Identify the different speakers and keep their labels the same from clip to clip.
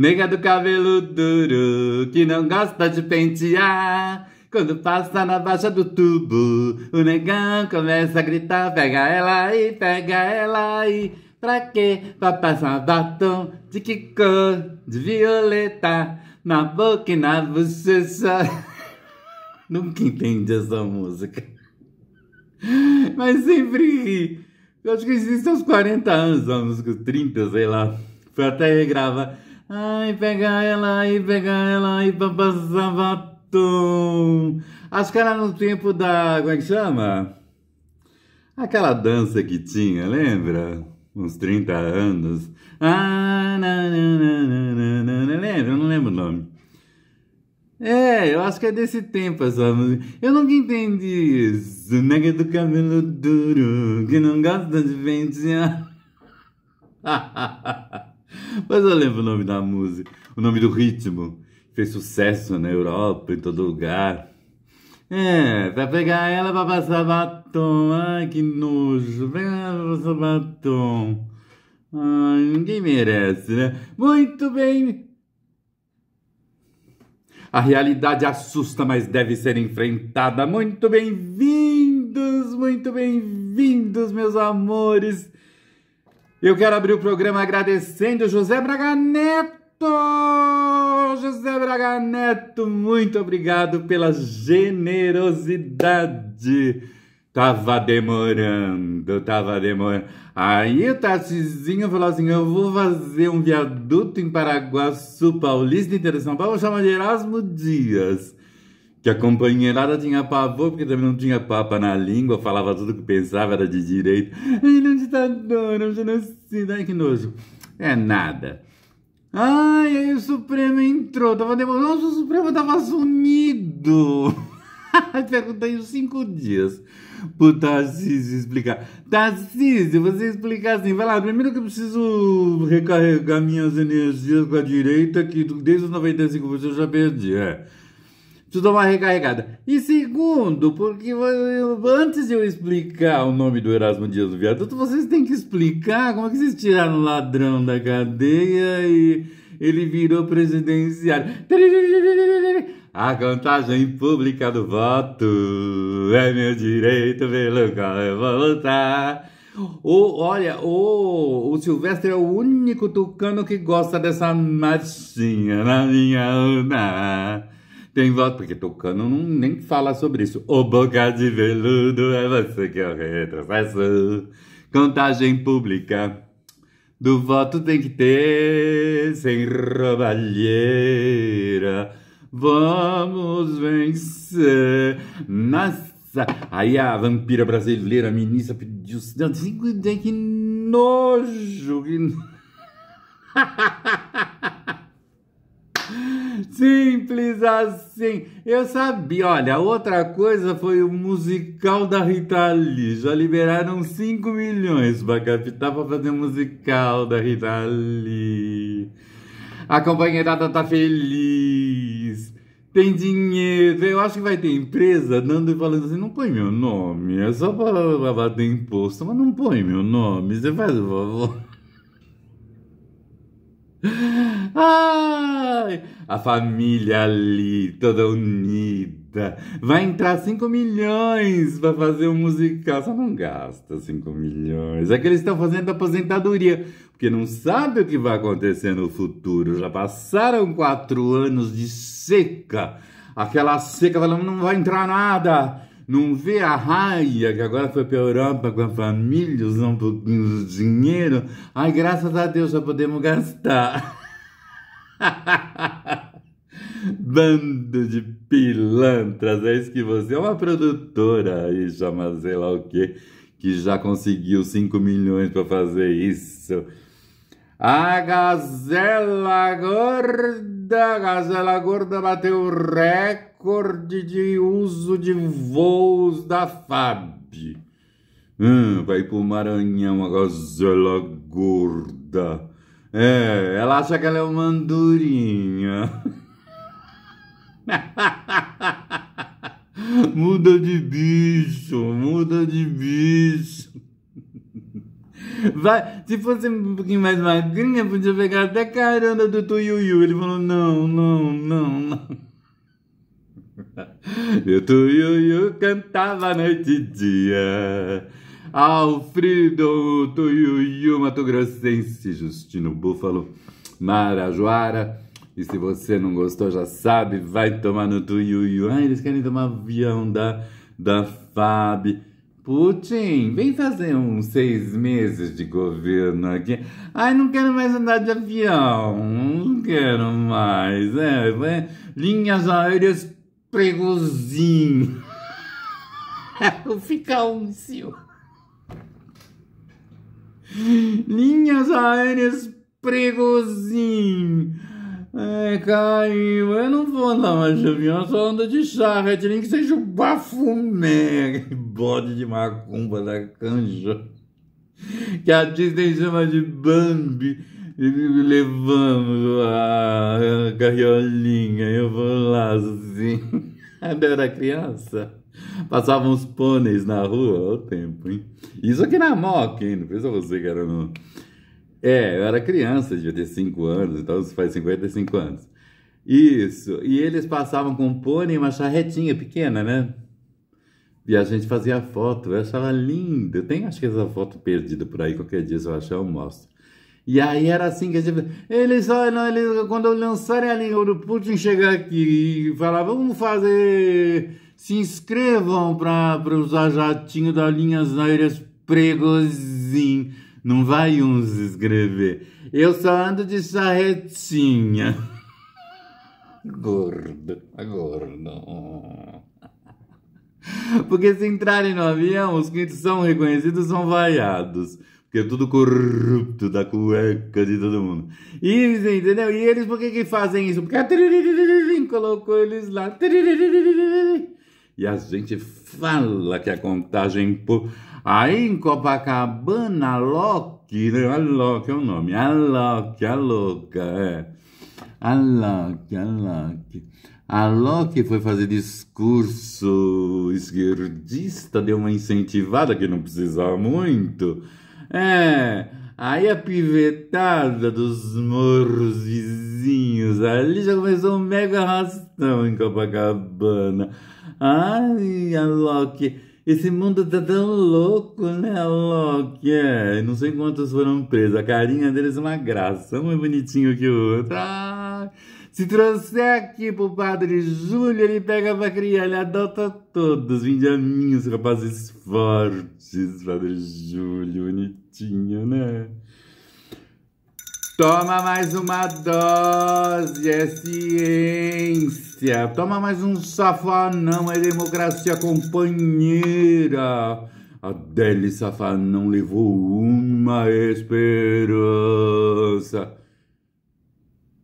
Speaker 1: Nega do cabelo duro, que não gosta de pentear. Quando passa na baixa do tubo, o negão começa a gritar: pega ela aí, pega ela aí. Pra quê? Pra passar batom de que cor? De violeta na boca e na bochecha. Nunca entendi essa música. Mas sempre ri. Eu acho que existe uns 40 anos, uns 30, sei lá. Foi até regrava. Ai, pega ela aí, pega ela aí batom. Acho que era no tempo da. Como é que chama? Aquela dança que tinha, lembra? Uns 30 anos. Ah, não, lembra? Eu não lembro o nome. É, eu acho que é desse tempo essa música. Eu nunca entendi isso. Nega do cabelo duro, que não gosta de pentear. Mas eu lembro o nome da música, o nome do ritmo. Fez sucesso na Europa, em todo lugar. É, pra pegar ela pra passar batom. Ai, que nojo. Pegar ela pra passar batom. Ai, ninguém merece, né? Muito bem. A realidade assusta, mas deve ser enfrentada. Muito bem-vindos, muito bem-vindos, meus amores. Eu quero abrir o programa agradecendo José Braga Neto. José Braga Neto, muito obrigado pela generosidade. Tava demorando, tava demorando. Aí o Tatizinho falou assim: eu vou fazer um viaduto em Paraguaçu, Paulista, interior de São Paulo, chama de Erasmo Dias. Que a companheirada tinha pavor, porque também não tinha papa na língua, falava tudo que pensava, era de direito. Ai, não ditador, um genocida, ai que nojo. É nada. Ai, aí o Supremo entrou, tava demorando, o Supremo tava sumido. Perguntei os cinco dias pro Tarcísio explicar. Tarcísio, você explicar assim, vai lá, primeiro que eu preciso recarregar minhas energias com a direita, que desde os 95% eu já perdi, é. Preciso dar uma recarregada. E segundo, porque antes de eu explicar o nome do Erasmo Dias do Viaduto, vocês têm que explicar como é que vocês tiraram o ladrão da cadeia e ele virou presidenciário. A contagem pública do voto é meu direito pelo qual eu vou lutar. O, olha, o, o Silvestre é o único tucano que gosta dessa marchinha na minha urna. Tem voto, porque tucano não, nem fala sobre isso. O boca de veludo é você que é o retrocesso. Contagem pública do voto tem que ter sem roubalheira. Vamos vencer. Nossa, aí a vampira brasileira, a ministra, pediu. Que nojo. Que... Simples assim. Eu sabia. Olha, outra coisa foi o musical da Rita Lee. Já liberaram 5 milhões para captar para fazer o musical da Rita Lee. A companheirada tá feliz. Tem dinheiro. Eu acho que vai ter empresa dando e falando assim: não põe meu nome. É só para bater imposto, mas não põe meu nome. Você faz o favor. Ai, a família ali, toda unida. Vai entrar 5 milhões para fazer um musical. Só não gasta 5 milhões. É que eles estão fazendo aposentadoria, porque não sabe o que vai acontecer no futuro. Já passaram quatro anos de seca. Aquela seca falando, não vai entrar nada. Não vê a raia que agora foi para a Europa com a família, usar um pouquinho de dinheiro. Ai, graças a Deus já podemos gastar. Bando de pilantras, é isso que você é uma produtora aí, chama sei lá o que, que já conseguiu 5 milhões para fazer isso. A Gazela Gorda, a Gazela Gorda bateu o recorde de uso de voos da FAB. Hum, vai pro Maranhão, a Gazela Gorda. É, ela acha que ela é uma andorinha. muda de bicho, muda de bicho. Vai, se fosse um pouquinho mais magrinha, podia pegar até carona do Tuiuiu. Ele falou, não, não, não, não. E o Tuiuiu cantava noite e dia. Alfredo Tuiuiu, Mato Grossense, Justino Búfalo, Marajoara. E se você não gostou, já sabe, vai tomar no Tuiuiu. Ah, eles querem tomar avião da, da FAB. Putin, vem fazer uns seis meses de governo aqui. Ai, não quero mais andar de avião. Não quero mais. É, é linhas aéreas pregozinho. Vou ficar um senhor. Linhas aéreas pregozinho. Ai, caiu. Eu não vou andar mais de avião, só ando de charrete, nem que seja o bafumé, bode de macumba da canja. Que a Disney chama de Bambi. Levamos a carriolinha, eu vou lá assim. Eu era criança, passavam uns pôneis na rua, o tempo, hein? Isso aqui na Moca, hein? Não pensa você que era no é, eu era criança, devia ter 5 anos, então isso faz 55 anos. Isso, e eles passavam com um pônei uma charretinha pequena, né? E a gente fazia foto, eu achava lindo. Eu tenho, acho que essa foto perdida por aí, qualquer dia se eu achar eu mostro. E aí era assim que a gente... Eles, olha, eles, quando lançarem a língua do Putin chegar aqui e falar, vamos fazer... Se inscrevam para usar jatinho da linhas aéreas Pregozinho. Não vai uns escrever. Eu só ando de charretinha. Gordo, gordo. Porque se entrarem no avião, os que são reconhecidos são vaiados. Porque é tudo corrupto da cueca de todo mundo. E, entendeu? E eles por que, que fazem isso? Porque a colocou eles lá. E a gente fala que a contagem por Aí em Copacabana, a Loki, né? a Loki é o nome, a Loki, a louca, é. A Loki, a Loki. A Loki foi fazer discurso esquerdista, deu uma incentivada que não precisava muito. É, aí a pivetada dos morros vizinhos ali já começou um mega arrastão em Copacabana. Ai, a Loki esse mundo tá tão louco, né, Loki? É, não sei quantos foram presos. A carinha deles é uma graça, um é bonitinho que o outro. Ah, se trouxer aqui pro padre Júlio, ele pega pra criar, ele adota todos, vindiaminhos, rapazes fortes, padre Júlio, bonitinho, né? Toma mais uma dose, é ciência. Toma mais um safanão, é democracia companheira. Adele Safanão levou uma esperança.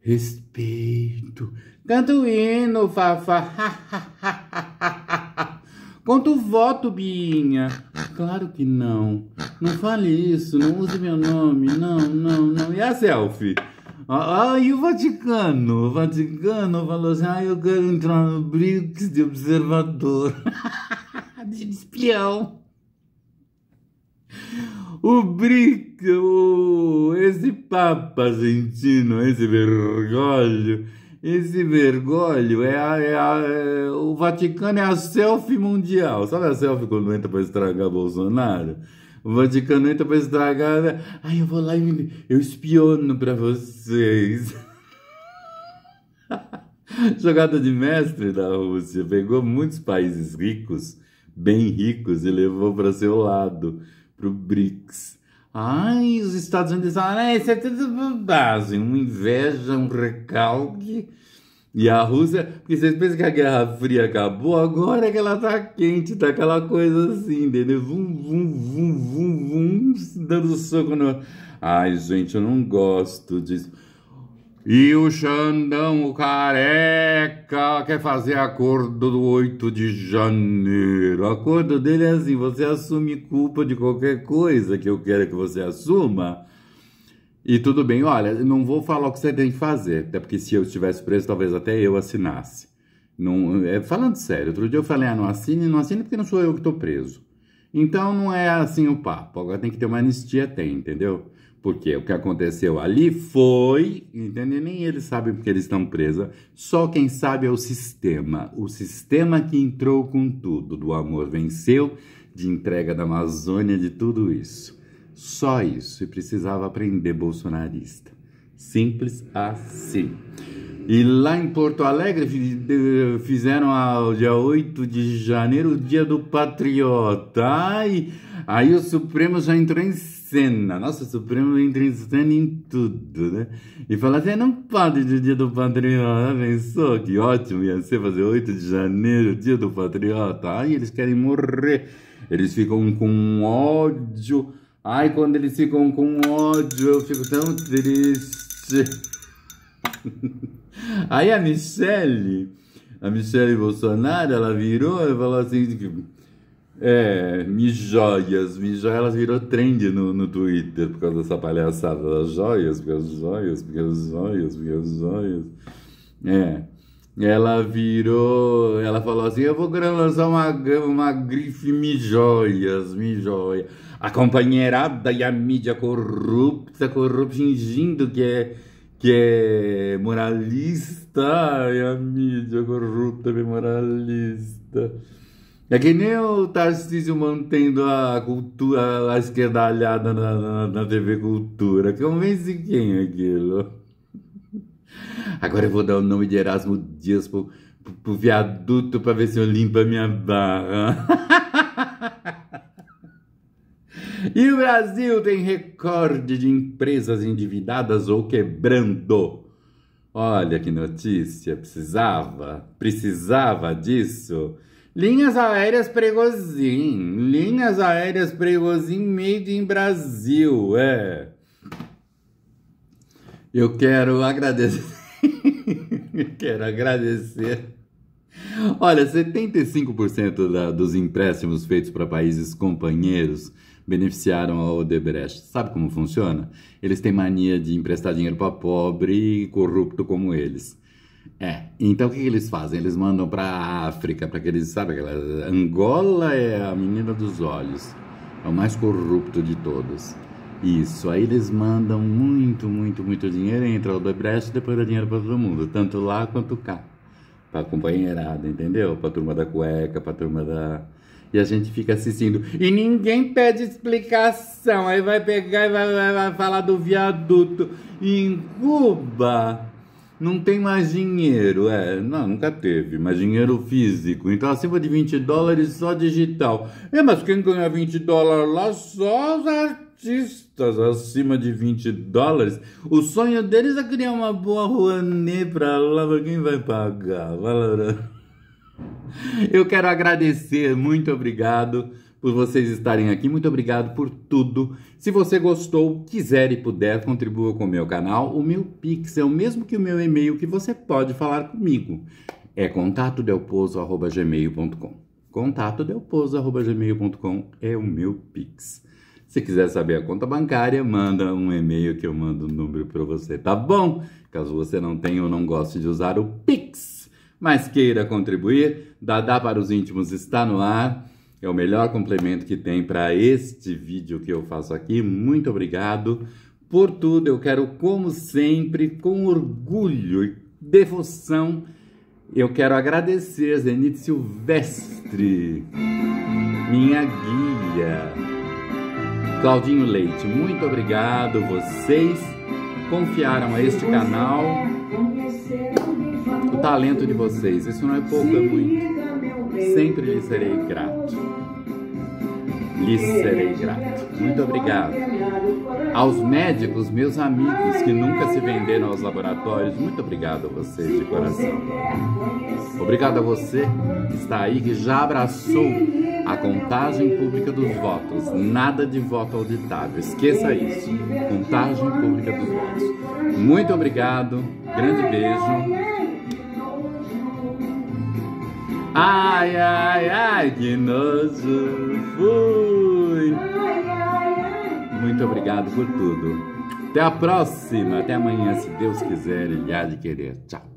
Speaker 1: Respeito. Canta o hino, Fafá. Conta o voto, Binha. Claro que não. Não fale isso, não use meu nome. Não, não, não. E a selfie? Ah, ah, e o Vaticano? O Vaticano falou assim: ah, eu quero entrar no BRICS de observador. de espião. O BRICS, esse Papa argentino, esse vergonho esse vergolho é, a, é, a, é, o Vaticano é a selfie mundial. Sabe a selfie quando entra para estragar Bolsonaro? O Vaticano entra para estragar. Né? Ai, eu vou lá e eu espiono para vocês. Jogada de mestre da Rússia. Pegou muitos países ricos, bem ricos, e levou para seu lado, para o BRICS. Ai, os Estados Unidos falam, ah, isso é tudo base, uma inveja, um recalque. E a Rússia, porque vocês pensam que a Guerra Fria acabou, agora que ela tá quente, tá aquela coisa assim, entendeu? Vum, vum, vum, vum, vum, dando soco no... Ai, gente, eu não gosto disso. E o Xandão, o careca, quer fazer acordo do 8 de janeiro. O acordo dele é assim: você assume culpa de qualquer coisa que eu quero que você assuma. E tudo bem, olha, não vou falar o que você tem que fazer, até porque se eu estivesse preso, talvez até eu assinasse. Não, é, falando sério, outro dia eu falei, ah, não assine, não assine porque não sou eu que estou preso. Então não é assim o papo. Agora tem que ter uma anistia, tem, entendeu? Porque o que aconteceu ali foi, entendeu? Nem eles sabem porque eles estão presos. Só quem sabe é o sistema. O sistema que entrou com tudo. Do amor venceu, de entrega da Amazônia, de tudo isso. Só isso. E precisava aprender bolsonarista. Simples assim. E lá em Porto Alegre fizeram ao dia 8 de janeiro o dia do patriota. Ai, aí o Supremo já entrou em cena. Nossa, o Supremo entra em cena em tudo, né? E fala assim, não pode do dia do patriota. Pensou que ótimo ia ser fazer 8 de janeiro, dia do patriota. Ai, eles querem morrer. Eles ficam com ódio. Ai, quando eles ficam com ódio, eu fico tão triste. Aí a Michelle, a Michelle Bolsonaro, ela virou e falou assim, é, mijoias, mijoias, ela virou trend no, no Twitter por causa dessa palhaçada das joias, porque as joias, porque as joias, porque as joias. É. Ela virou, ela falou assim, eu vou lançar uma, uma grife mijoias, mijoia. A companheirada e a mídia corrupta, corrupta, fingindo que é que é moralista e a mídia corrupta é moralista. É que nem o Tarcísio mantendo a cultura, a esquerdalhada na, na, na TV Cultura. Convence quem aquilo? Agora eu vou dar o nome de Erasmo Dias pro, pro, pro viaduto pra ver se eu limpo a minha barra. E o Brasil tem recorde de empresas endividadas ou quebrando. Olha que notícia, precisava, precisava disso. Linhas aéreas Pregozinho, linhas aéreas Pregozinho made in Brasil, é. Eu quero agradecer, quero agradecer. Olha, 75% da, dos empréstimos feitos para países companheiros beneficiaram a Odebrecht. Sabe como funciona? Eles têm mania de emprestar dinheiro para pobre e corrupto como eles. É, então o que, que eles fazem? Eles mandam para a África, para aqueles, sabe, aquela... Angola é a menina dos olhos, é o mais corrupto de todos. Isso, aí eles mandam muito, muito, muito dinheiro, entra o Odebrecht e depois dá dinheiro para todo mundo, tanto lá quanto cá. Para a companheirada, entendeu? Para a turma da cueca, para a turma da e a gente fica assistindo. E ninguém pede explicação. Aí vai pegar e vai, vai, vai falar do viaduto. E em Cuba não tem mais dinheiro. É, não, nunca teve, mas dinheiro físico. Então acima de 20 dólares só digital. É, mas quem ganha 20 dólares lá só os artistas acima de 20 dólares. O sonho deles é criar uma boa Rouanet pra lá, quem vai pagar? Vai lá. Eu quero agradecer, muito obrigado por vocês estarem aqui, muito obrigado por tudo. Se você gostou, quiser e puder, contribua com o meu canal. O meu Pix é o mesmo que o meu e-mail que você pode falar comigo. É contatodelposo.gmail.com Contatodelposo.gmail.com é o meu Pix. Se quiser saber a conta bancária, manda um e-mail que eu mando o um número para você, tá bom? Caso você não tenha ou não goste de usar o Pix mas queira contribuir, Dadá para os íntimos está no ar. É o melhor complemento que tem para este vídeo que eu faço aqui. Muito obrigado por tudo. Eu quero, como sempre, com orgulho e devoção, eu quero agradecer Zenite Silvestre, minha guia. Claudinho Leite, muito obrigado. Vocês confiaram a este canal o talento de vocês. Isso não é pouco, é muito. Sempre lhes serei grato. Lhes serei grato. Muito obrigado. Aos médicos, meus amigos que nunca se venderam aos laboratórios, muito obrigado a vocês de coração. Obrigado a você que está aí, que já abraçou a contagem pública dos votos. Nada de voto auditável. Esqueça isso. Contagem pública dos votos. Muito obrigado. Grande beijo. Ai, ai, ai, que nojo fui. Muito obrigado por tudo. Até a próxima. Até amanhã, se Deus quiser e há de querer. Tchau.